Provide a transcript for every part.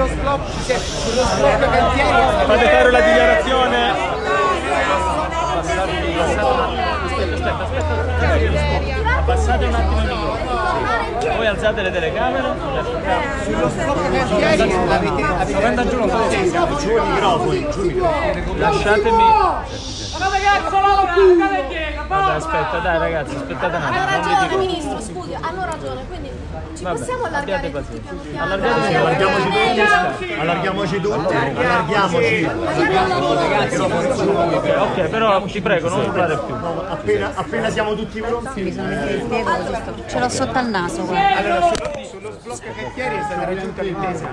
sullo sblocco, cioè, sullo sblocco cantieri. Fate fare la dichiarazione. Abbassate un attimo il microfono. Poi alzate le telecamere. Sullo sblocco cantieri avete, avete giù un po' Giù i microfoni, giù i microfoni. Lasciatemi. Cazzo, la Vabbè, aspetta, dai ragazzi, aspettate un attimo. non ragione ministro, scusi, hanno ragione, quindi ci Vabbè, possiamo allargare tutti piano piano. Allargatevi, Allarghiamoci tutti, allarghiamoci tutti, allarghiamoci. Ok, ok, però ti prego, non urlare più. Appena, appena siamo tutti pronti. Ce l'ho sotto al naso, guarda. sullo sblocco cantieri è stata raggiunta l'intesa.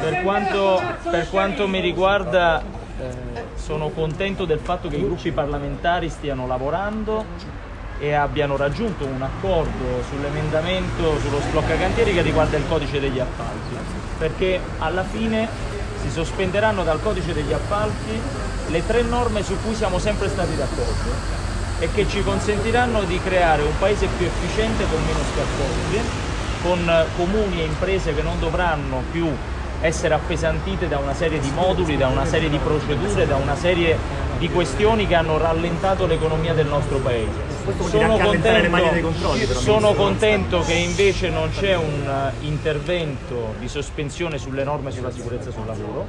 Per quanto, per quanto mi riguarda, eh, sono contento del fatto che i gruppi parlamentari stiano lavorando e abbiano raggiunto un accordo sull'emendamento sullo sblocca cantieri che riguarda il codice degli appalti, perché alla fine si sospenderanno dal codice degli appalti le tre norme su cui siamo sempre stati d'accordo e che ci consentiranno di creare un paese più efficiente con meno scartoffie, con comuni e imprese che non dovranno più essere appesantite da una serie di moduli, da una serie di procedure, da una serie di questioni che hanno rallentato l'economia del nostro paese. controlli, però, sono contento che invece non c'è un eh, intervento di sospensione sulle norme sulla sicurezza sul lavoro,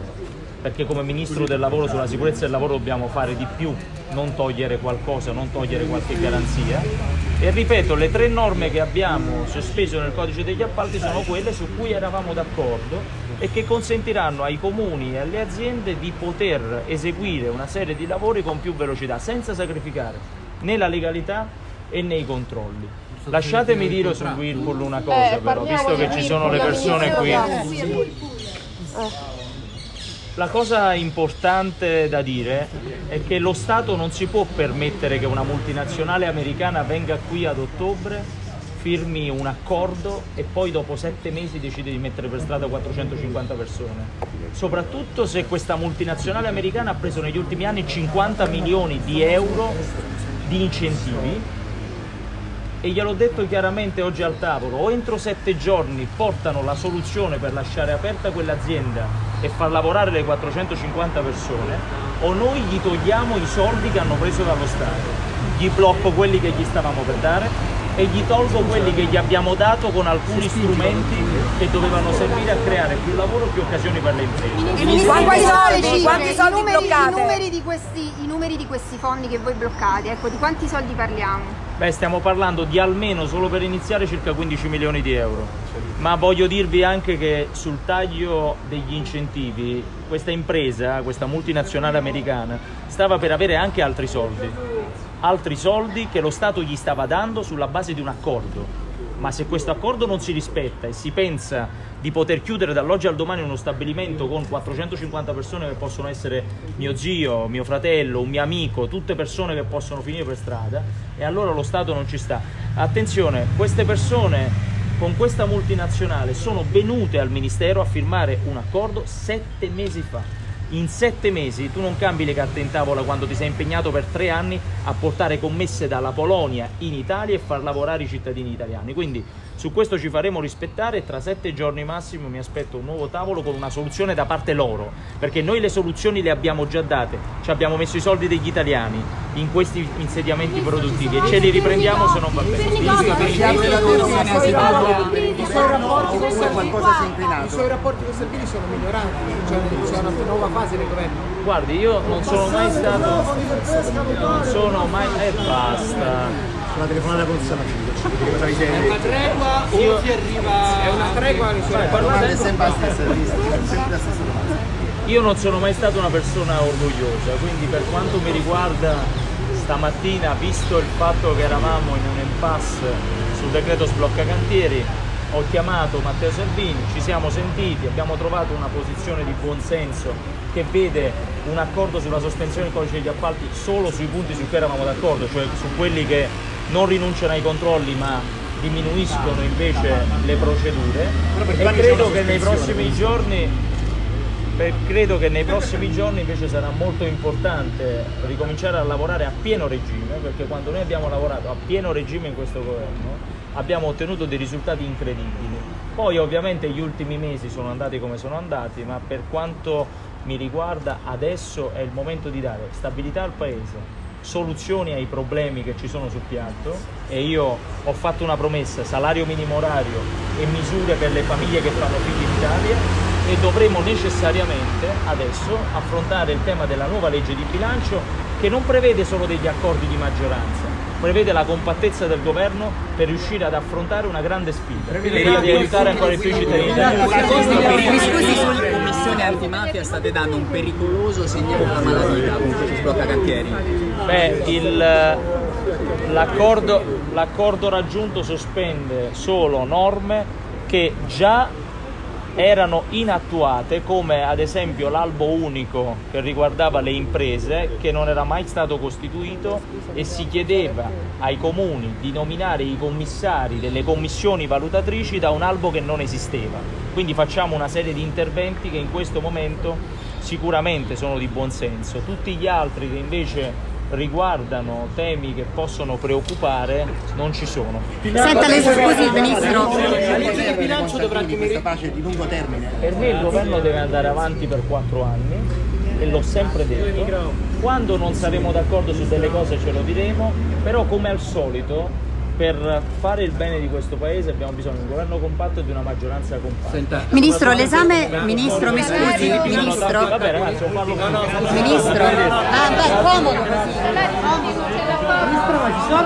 perché come Ministro del Lavoro sulla sicurezza del lavoro dobbiamo fare di più, non togliere qualcosa, non togliere qualche garanzia. E ripeto, le tre norme che abbiamo sospeso nel codice degli appalti sono quelle su cui eravamo d'accordo e che consentiranno ai comuni e alle aziende di poter eseguire una serie di lavori con più velocità, senza sacrificare né la legalità e né i controlli. Lasciatemi dire su Whirlpool una cosa però, visto che ci sono le persone qui. La cosa importante da dire è che lo Stato non si può permettere che una multinazionale americana venga qui ad ottobre, firmi un accordo e poi dopo sette mesi decide di mettere per strada 450 persone. Soprattutto se questa multinazionale americana ha preso negli ultimi anni 50 milioni di euro di incentivi. E gliel'ho detto chiaramente oggi al tavolo, o entro sette giorni portano la soluzione per lasciare aperta quell'azienda e far lavorare le 450 persone, o noi gli togliamo i soldi che hanno preso dallo Stato, gli blocco quelli che gli stavamo per dare e gli tolgo quelli che gli abbiamo dato con alcuni strumenti che dovevano servire a creare più lavoro e più occasioni per le imprese. Quanti soldi? Quanti soldi i, numeri, i, bloccate? numeri di questi, I numeri di questi fondi che voi bloccate, ecco, di quanti soldi parliamo? Beh, stiamo parlando di almeno, solo per iniziare, circa 15 milioni di euro. Ma voglio dirvi anche che sul taglio degli incentivi, questa impresa, questa multinazionale americana, stava per avere anche altri soldi. Altri soldi che lo Stato gli stava dando sulla base di un accordo. Ma se questo accordo non si rispetta e si pensa di poter chiudere dall'oggi al domani uno stabilimento con 450 persone che possono essere mio zio, mio fratello, un mio amico, tutte persone che possono finire per strada, e allora lo Stato non ci sta. Attenzione, queste persone con questa multinazionale sono venute al Ministero a firmare un accordo sette mesi fa. In sette mesi tu non cambi le carte in tavola quando ti sei impegnato per tre anni a portare commesse dalla Polonia in Italia e far lavorare i cittadini italiani. Quindi su questo ci faremo rispettare e tra sette giorni massimo mi aspetto un nuovo tavolo con una soluzione da parte loro, perché noi le soluzioni le abbiamo già date, ci abbiamo messo i soldi degli italiani in questi insediamenti produttivi e ce li riprendiamo se non va bene. I suoi rapporti con Salvini, i suoi rapporti con Salvini sono migliorati, cioè c'è una nuova fase del governo. Guardi, io non sono mai stato. Non sono mai. E basta. La telefonata con Salvini. Cosa vi una tregua o si arriva... È una tregua sempre la stessa, sempre la stessa domanda. Io non sono mai stata una persona orgogliosa, quindi per quanto mi riguarda stamattina, visto il fatto che eravamo in un impasse sul decreto sblocca cantieri, ho chiamato Matteo Salvini, ci siamo sentiti, abbiamo trovato una posizione di buonsenso che vede un accordo sulla sospensione del codice degli appalti solo sui punti su cui eravamo d'accordo, cioè su quelli che non rinunciano ai controlli ma diminuiscono invece le procedure. E credo che nei prossimi giorni credo che nei prossimi giorni invece sarà molto importante ricominciare a lavorare a pieno regime, perché quando noi abbiamo lavorato a pieno regime in questo governo abbiamo ottenuto dei risultati incredibili. Poi ovviamente gli ultimi mesi sono andati come sono andati, ma per quanto mi riguarda adesso è il momento di dare stabilità al Paese, soluzioni ai problemi che ci sono sul piatto e io ho fatto una promessa, salario minimo orario e misure per le famiglie che fanno figli in Italia e dovremo necessariamente adesso affrontare il tema della nuova legge di bilancio che non prevede solo degli accordi di maggioranza, prevede la compattezza del governo per riuscire ad affrontare una grande sfida, quella di aiutare ancora di più i cittadini italiani. Mi scusi, sulla commissione antimafia state dando un pericoloso segnale alla malavita questo sblocca cantieri. Beh, il- l'accordo, l'accordo raggiunto sospende solo norme che già erano inattuate come ad esempio l'albo unico che riguardava le imprese che non era mai stato costituito e si chiedeva ai comuni di nominare i commissari delle commissioni valutatrici da un albo che non esisteva. Quindi facciamo una serie di interventi che in questo momento sicuramente sono di buon senso. Tutti gli altri che invece riguardano temi che possono preoccupare non ci sono. Senta, le scusi, Ministro. La legge di bilancio dovrà questa pace di lungo termine. Per me il governo deve andare avanti per quattro anni e l'ho sempre detto. Quando non saremo d'accordo su delle cose ce lo diremo, però come al solito per fare il bene di questo paese abbiamo bisogno di un governo compatto e di una maggioranza compatta. Senta, Ministro, l'esame... Ministro, mi scusi, Ministro. Vabbè ragazzi, non parlo Ministro. Ah, beh, comodo così. Comodo, c'è la